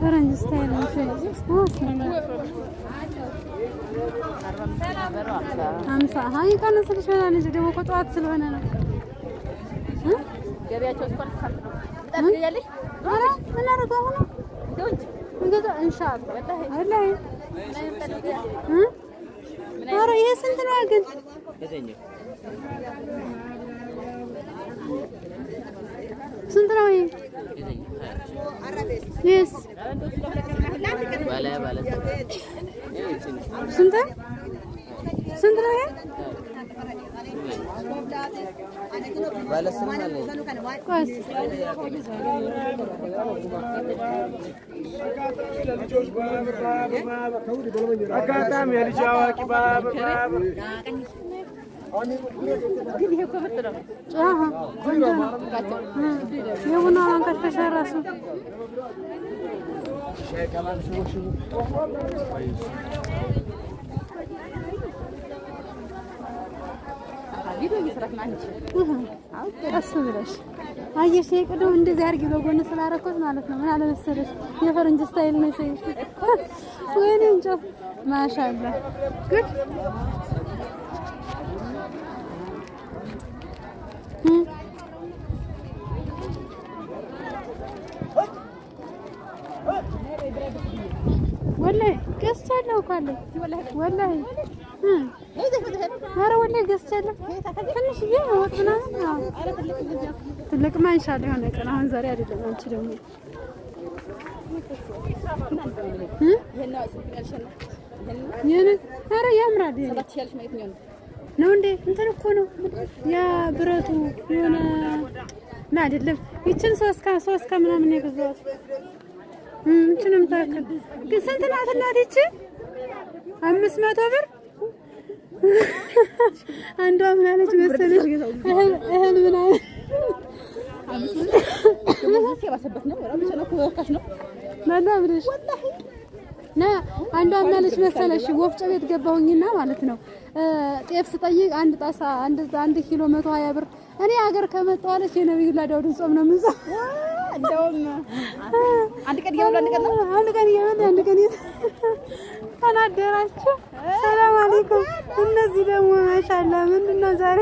ፈረንጅ style ነው። ሀምሳ ሀይ ቀነስልሽ ይሆናል እንጂ ደግሞ እኮ ጠዋት ስለሆነ ነው። እ? ገበያቸው እስኪሆን ሰዓት ነው ትጠብቂያለሽ? ኧረ ምን አደረገው አሁን? ደውንች እንገዛ ኢንሻአላህ ወላሂ እ? ኧረ ይሄ ስንት ነው ግን? ስንት ነው ይሄ? ይሄስ ስንት ስንት ነው ይሄ? ቆይ እስኪ አጋጣሚ የልጅ አዋቂ ባብ ባብ አሀ ቆንጆ ነው። እ የቡና ማንከሽከሻ ራሱ ቪዲዮ እየሰራሽ ነው አንቺ። እህ ቀስ ብለሽ አየሽ። የቅድም እንደዚህ አድርጊ በጎን ስላደረኩት ማለት ነው። ምን አለ መሰለሽ የፈረንጅ ስታይል ነው ወይኔ እንጃ ማሻአላ ጉድ ወላሂ ገዝቻለሁ እኮ አለኝ። ወላሂ ኧረ ወላሂ ገዝቻለሁ። ትንሽዬ ወጥ ምናምን አዎ። ትልቅማ ኢንሻአላህ የሆነ ቀን አሁን ዛሬ አይደለም። አንቺ ደግሞ ኧረ ያምራል ነው እንዴ? እንትን እኮ ነው ያ ብረቱ የሆነ ና አይደለም። ይችን ሶስት ከ ሶስት ከምናምን ነው የገዛሁት። እ ይችንም ታክል ግን ስንት ናት እናት ይቺ? አምስት መቶ ብር አንዷ ምን አለች መሰለሽ? እህል ምናምን ደሞዝ የባሰበት ነው። ኧረ ብቻ ነው እኮ ወካሽ ነው። ማና ብለሽ ና አንዷ ምን አለች መሰለሽ? ወፍጮ ቤት ገባሁኝና ማለት ነው ጤፍ ስጠይቅ አንድ ጣሳ አንድ ኪሎ መቶ ሀያ ብር እኔ ሀገር ከመጣሁ አለች የነቢዩላህ ዳውድን ጾም ነው የምንጾም እንደውም አንድ ቀን እየበሉ አንድ ቀን ነው። አንድ ቀን እየበሉ አንድ ቀን ተናደራችሁ። ሰላም አለይኩም። እነዚህ ደግሞ ማሻአላ ምንድን ነው ዛሬ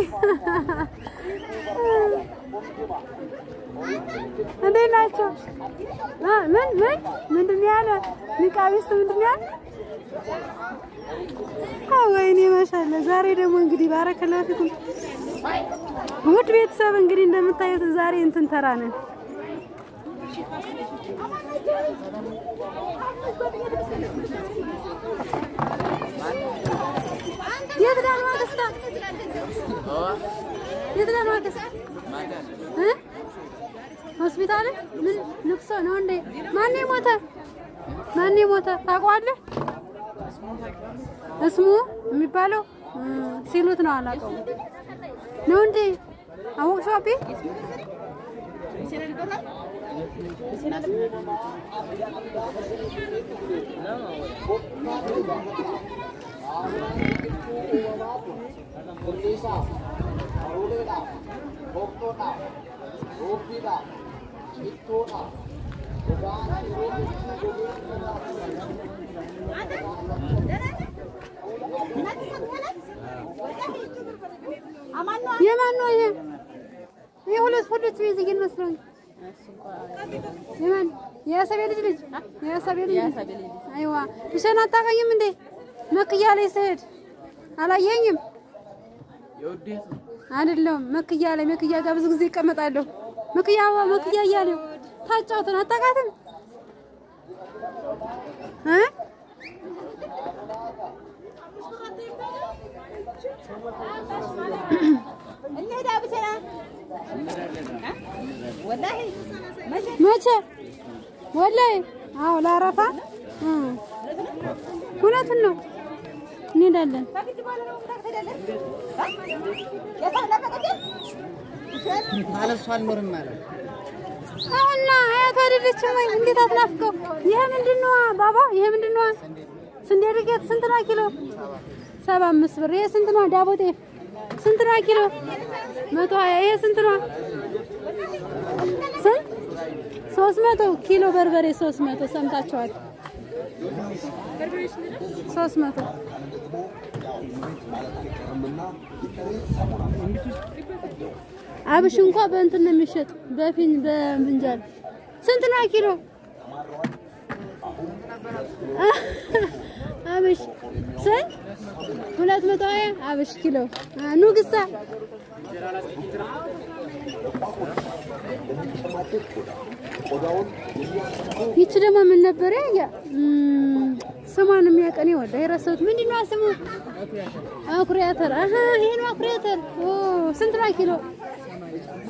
እንዴት ናቸው? ምን ምን ምንድን ያለ ኒቃቢስት ምንድን ያለ? ወይኔ ማሻአላ። ዛሬ ደግሞ እንግዲህ ባረከላሁ ፊኩም ውድ ቤተሰብ እንግዲህ እንደምታዩት ዛሬ እንትን ተራ ነን። ሆስፒታል ምን ልቅሶ ነው እንዴ? ማን የሞተ ማን የሞተ ታውቀዋለህ? እስሙ የሚባለው ሲሉት ነው አላውቀውም። ነው እንዴ? አወቅሽው አቤ? የማን ነው ይሄ? ይሄ ሁለት ሁለት ቤት ይመስላል። የማን? የአሰቤ ልጅ? ልጅ የአሰቤ ልጅ? አይዋ ብቻህን አታውቀኝም እንዴ? መክያ ላይ ስሄድ አላየኝም? አይደለም መክያ ላይ መክያ ጋር ብዙ ጊዜ እቀመጣለሁ። መክያ መክያ እያለሁ ታጫውተን አታውቃትም? እ? አብሽራ ወላሂ መቼ ወላሂ አዎ ለአረፋ እ እውነቱን ነው እንሄዳለን። እሱ አልኖርም ማለት እና አያት አይደለችም ወይ? እንዴት አትናፍቀው? ይሄ ምንድን ነው ባባ? ይሄ ምንድን ነው? ስንዴ ዱቄት ስንት ነው ኪሎ? ሰባ አምስት ብር። ይሄ ስንት ነው? ዳቦ ጤፍ ስንት ነው ኪሎ? መቶ ሀያ ይሄ ስንት ነው? ሶስት መቶ ኪሎ በርበሬ ሶስት መቶ ሰምታችኋል። ሶስት መቶ አብሽ እንኳ በእንትን ነው የሚሸጥ በፊን በምንጃል ስንት ነው ኪሎ? አብሽ ስንት? ሁለት መቶ ሀያ አብሽ ኪሎ። ኑግሳ ይቺ ደግሞ ምን ነበር ያ ስሟን የሚያቀን ወደ የረሳሁት ምንድን ነው ስሙ? አኩሪ አተር። አሀ ይሄ ነው አኩሪ አተር። ኦ ስንት ነው ኪሎ?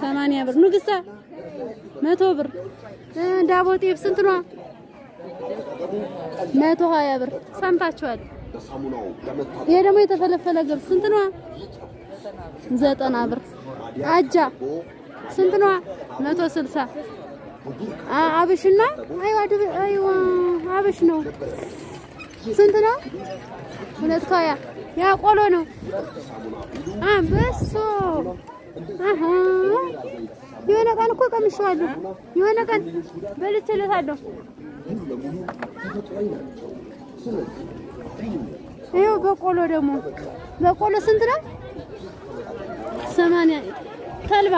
ሰማንያ ብር። ኑግሳ መቶ ብር። ዳቦ ጤፍ ስንት ነው? መቶ ሀያ ብር። ሰምታችኋል። ይሄ ደግሞ የተፈለፈለ ገብስ ስንት ነው? ዘጠና ብር። አጃ ስንት ነው? መቶ ስልሳ አብሽና አይዋ አይዋ አብሽ ነው። ስንት ነው? ሁለት ከሀያ ያ ቆሎ ነው። አንበሶ አሀ የሆነ ቀን እኮ ቀምሼዋለሁ። የሆነ ቀን በልቼለታለሁ። ይኸው በቆሎ ደግሞ በቆሎ ስንት ነው? ሰማንያ ተልባ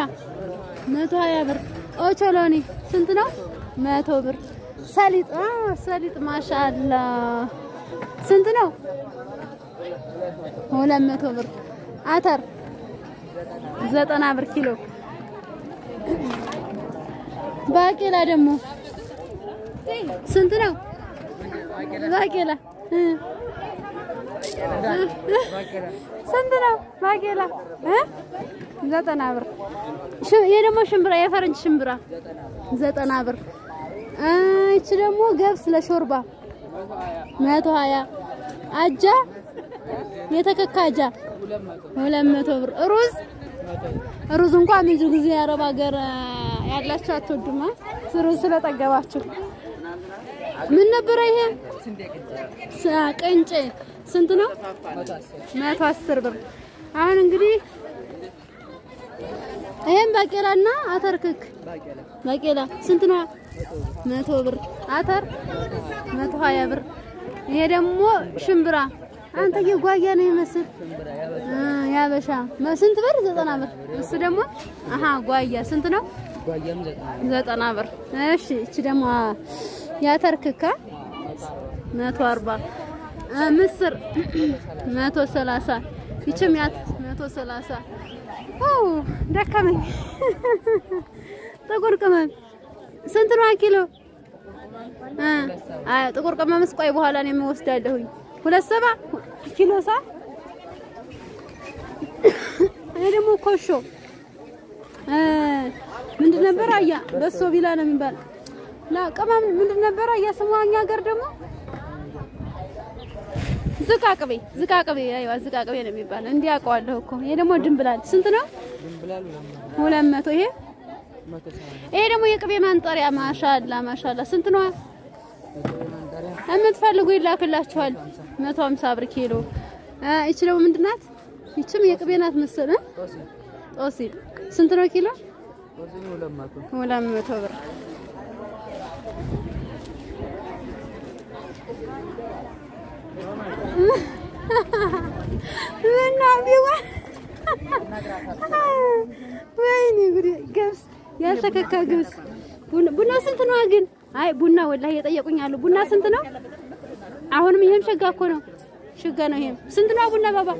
መቶ ሀያ ብር። ኦቾሎኒ ስንት ነው? መቶ ብር። ሰሊጥ ሰሊጥ ማሻአላ ስንት ነው? ሁለት መቶ ብር። አተር ዘጠና ብር ኪሎ። ባቄላ ደግሞ ስንት ነው? ባቄላ ስንት ነው? ባቄላ ዘጠና ብር። ይሄ ደግሞ ሽምብራ የፈረንጅ ሽምብራ። ዘጠና ብር። እቺ ደግሞ ገብስ ለሾርባ። መቶ ሀያ አጃ? የተከካ ሁለት መቶ ብር። ሩዝ? ሩዝ እንኳን ብዙ ጊዜ የአረብ ሀገር ያላችሁ አትወዱማ ሩዝ ስለጠገባችሁ። ምን ነበረ ይሄ ቅንጬ ስንት ነው? መቶ አስር ብር። አሁን እንግዲህ ይሄን ባቄላና አተር ክክ ባቄላ ስንት ነው? መቶ ብር። አተር መቶ ሀያ ብር። ይሄ ደግሞ ሽምብራ አንተ የጓያ ነው ይመስል ያበሻ ስንት ብር? ዘጠና ብር። እሱ ደግሞ አሀ ጓያ ስንት ነው? ዘጠና ብር። እሺ እቺ ደግሞ የአተር ክካ መቶ አርባ። ምስር መቶ ሰላሳ። ይችም ያት መቶ ሰላሳ። ኦ ደከመኝ። ጥቁር ቅመም። ስንት ነው ኪሎ? አይ ጥቁር ቅመምስ ቆይ በኋላ ነው የምወስዳለሁኝ። ሁለት ሰባ? ኪሎ ሳ? ይሄ ደግሞ ኮሾ። ምንድን ነበር? አያ በሶ ቢላ ነው የሚባል ቅመም ምንድን ስሙ እኛ ሀገር ደግሞ ዝቃቅቤ ዝቃቅቤ አይዋ ዝቃቅቤ ነው የሚባል እንዲህ አውቀዋለሁ እኮ። ይሄ ደግሞ ድንብላል ስንት ነው? ሁለት መቶ ይሄ ይሄ ደግሞ የቅቤ ማንጠሪያ ማሻላ ማሻላ ስንት ነው? የምትፈልጉ ይላክላችኋል። መቶ ሀምሳ ብር ኪሎ። ይቺ ደግሞ ምንድን ናት? ይችም የቅቤ ናት መሰለ ጦሲ ስንት ነው ኪሎ? ሁለት መቶ ብር ወይኔ ጉድ! ገብስ ያልተከካ ገብስ ቡና ስንት ነው ግን? አይ ቡና ወላሂ እየጠየቁኝ አሉ። ቡና ስንት ነው? አሁንም ይሄም ሸጋ እኮ ነው፣ ሸጋ ነው። ይሄም ስንት ነው ቡና ባባ?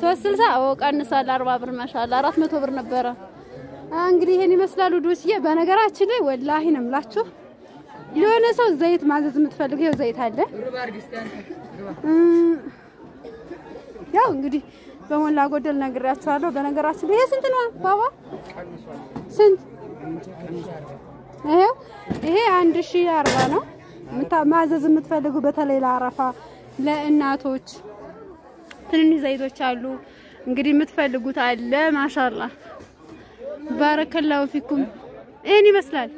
ሶስት ስልሳ ኦ ቀንሳል። አርባ ብር ማሻአላ፣ አራት መቶ ብር ነበረ። እንግዲህ ይሄን ይመስላሉ ዶስዬ። በነገራችን ላይ ወላሂ ነው የምላችሁ ለሆነ ሰው ዘይት ማዘዝ የምትፈልገው ዘይት አለ። ያው እንግዲህ በሞላ ጎደል ነግሬያቸዋለሁ። በነገራችን ይሄ ስንት ነው ባባ? ስንት? ይሄው ይሄ አንድ ሺህ አርባ ነው። ማዘዝ የምትፈልጉ በተለይ ለአረፋ ለእናቶች ትንንሽ ዘይቶች አሉ። እንግዲህ የምትፈልጉት አለ። ማሻላ ባረከላሁ ፊኩም። ይሄን ይመስላል።